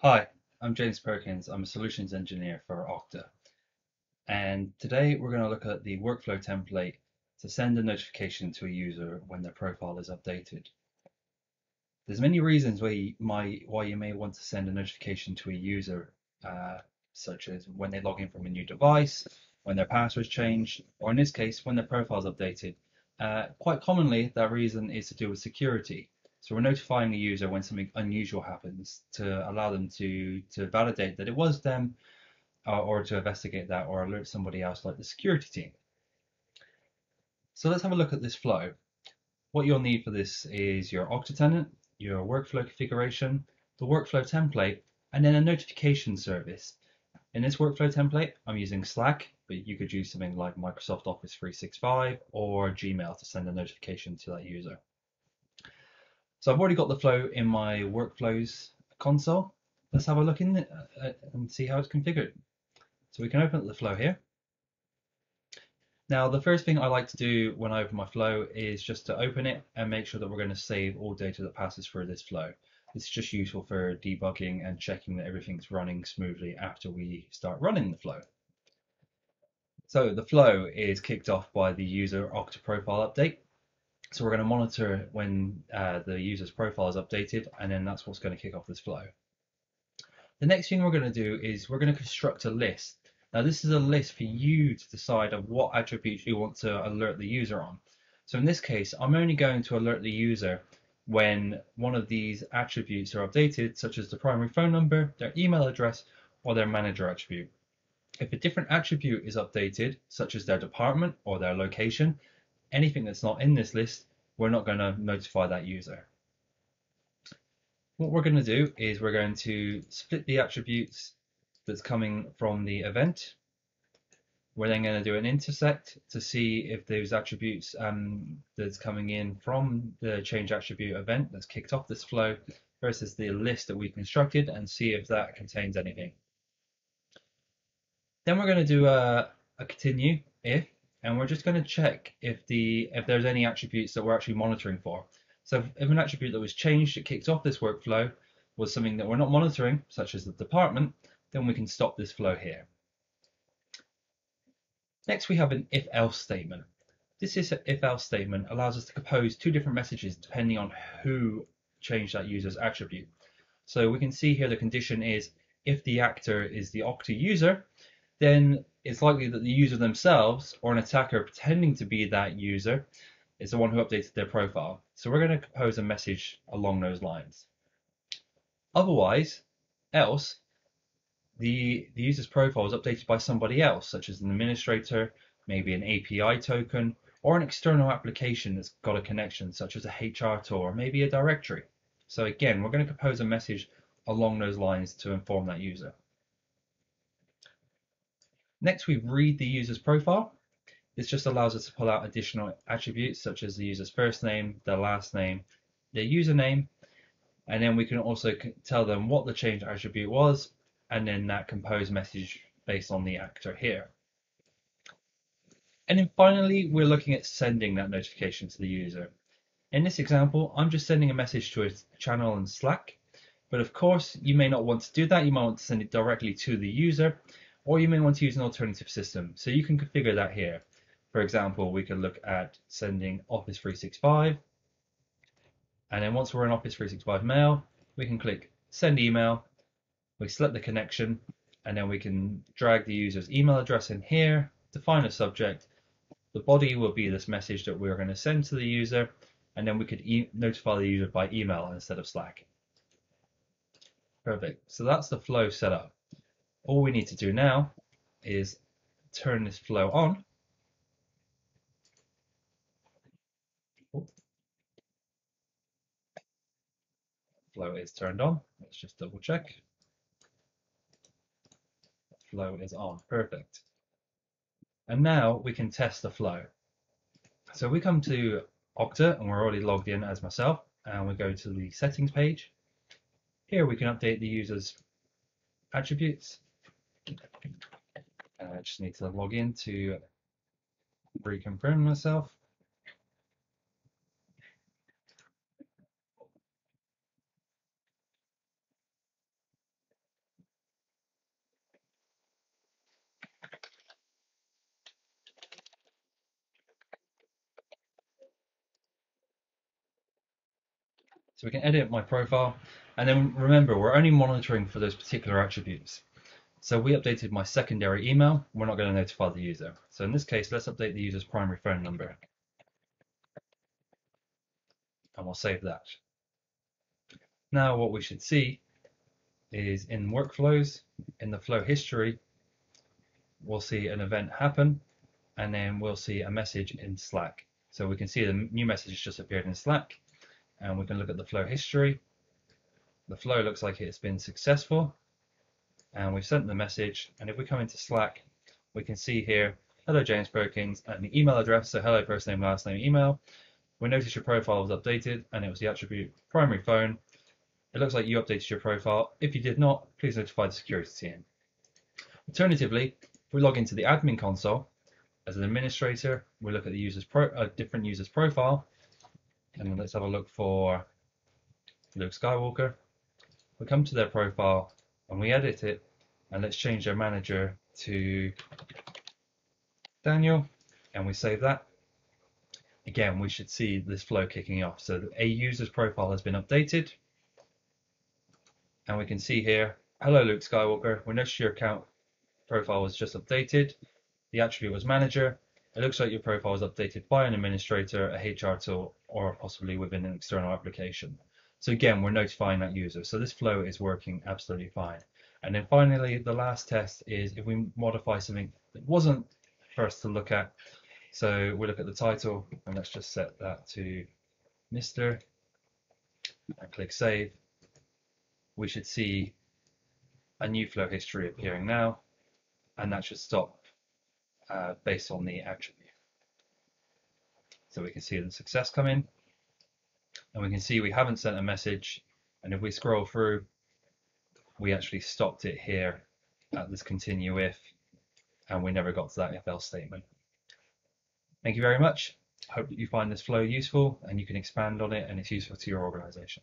Hi, I'm James Perkins. I'm a solutions engineer for Okta. And today we're going to look at the workflow template to send a notification to a user when their profile is updated. There's many reasons why you, my, why you may want to send a notification to a user, uh, such as when they log in from a new device, when their password's changed, or in this case, when their profile is updated. Uh, quite commonly, that reason is to do with security. So we're notifying the user when something unusual happens to allow them to, to validate that it was them uh, or to investigate that or alert somebody else like the security team. So let's have a look at this flow. What you'll need for this is your Okta tenant, your workflow configuration, the workflow template, and then a notification service. In this workflow template, I'm using Slack, but you could use something like Microsoft Office 365 or Gmail to send a notification to that user. So I've already got the flow in my workflows console. Let's have a look in uh, and see how it's configured. So we can open up the flow here. Now the first thing I like to do when I open my flow is just to open it and make sure that we're going to save all data that passes through this flow. It's just useful for debugging and checking that everything's running smoothly after we start running the flow. So the flow is kicked off by the user Okta profile update. So we're going to monitor when uh, the user's profile is updated, and then that's what's going to kick off this flow. The next thing we're going to do is we're going to construct a list. Now this is a list for you to decide of what attributes you want to alert the user on. So in this case, I'm only going to alert the user when one of these attributes are updated, such as the primary phone number, their email address, or their manager attribute. If a different attribute is updated, such as their department or their location, anything that's not in this list, we're not going to notify that user. What we're going to do is we're going to split the attributes that's coming from the event. We're then going to do an intersect to see if those attributes um, that's coming in from the change attribute event that's kicked off this flow versus the list that we constructed and see if that contains anything. Then we're going to do a, a continue if and we're just going to check if the if there's any attributes that we're actually monitoring for. So if an attribute that was changed that kicked off this workflow was something that we're not monitoring, such as the department, then we can stop this flow here. Next we have an if-else statement. This is if-else statement allows us to compose two different messages depending on who changed that user's attribute. So we can see here the condition is if the actor is the Okta user, then it's likely that the user themselves or an attacker pretending to be that user is the one who updated their profile. So we're going to compose a message along those lines. Otherwise, else, the, the user's profile is updated by somebody else, such as an administrator, maybe an API token, or an external application that's got a connection, such as a HR tool or maybe a directory. So again, we're going to compose a message along those lines to inform that user. Next, we read the user's profile. This just allows us to pull out additional attributes such as the user's first name, their last name, their username, and then we can also tell them what the change attribute was, and then that compose message based on the actor here. And then finally, we're looking at sending that notification to the user. In this example, I'm just sending a message to a channel in Slack, but of course, you may not want to do that. You might want to send it directly to the user, or you may want to use an alternative system. So you can configure that here. For example, we could look at sending Office 365. And then once we're in Office 365 mail, we can click send email. We select the connection and then we can drag the user's email address in here, define a subject. The body will be this message that we're going to send to the user and then we could e notify the user by email instead of Slack. Perfect. So that's the flow set up. All we need to do now is turn this flow on. Flow is turned on. Let's just double check. Flow is on. Perfect. And now we can test the flow. So we come to Okta and we're already logged in as myself and we go to the settings page. Here we can update the user's attributes uh, I just need to log in to reconfirm myself. So we can edit my profile. And then remember, we're only monitoring for those particular attributes. So we updated my secondary email. We're not going to notify the user. So in this case, let's update the user's primary phone number. And we'll save that. Now what we should see is in workflows, in the flow history, we'll see an event happen and then we'll see a message in Slack. So we can see the new message has just appeared in Slack and we can look at the flow history. The flow looks like it's been successful and we've sent the message. And if we come into Slack we can see here hello James Perkins and the email address. So hello first name last name email. We notice your profile was updated and it was the attribute primary phone. It looks like you updated your profile. If you did not please notify the security team. Alternatively if we log into the admin console as an administrator we look at the user's pro uh, different user's profile. And let's have a look for Luke Skywalker. We come to their profile and we edit it and let's change our manager to Daniel. And we save that. Again we should see this flow kicking off. So a user's profile has been updated. And we can see here hello Luke Skywalker. We notice your account profile was just updated. The attribute was manager. It looks like your profile was updated by an administrator a HR tool or possibly within an external application. So again, we're notifying that user. So this flow is working absolutely fine. And then finally, the last test is if we modify something that wasn't first to look at. So we look at the title and let's just set that to Mr. and click save. We should see a new flow history appearing now and that should stop uh, based on the attribute. So we can see the success come in and we can see we haven't sent a message and if we scroll through we actually stopped it here at this continue if and we never got to that if else statement. Thank you very much. Hope that you find this flow useful and you can expand on it and it's useful to your organization.